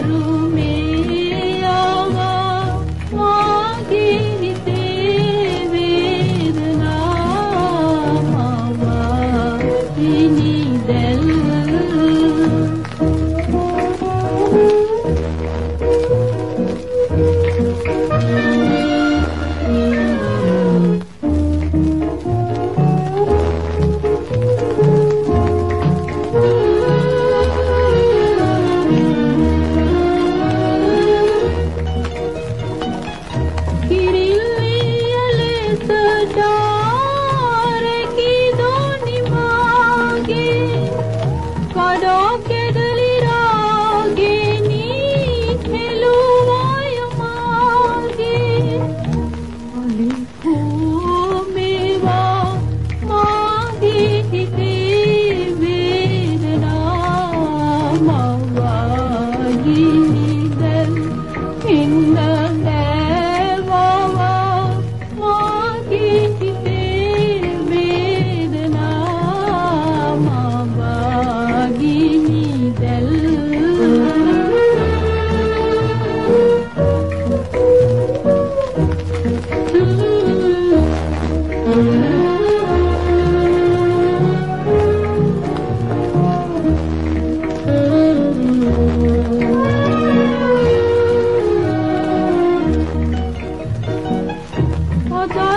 ಯಾರು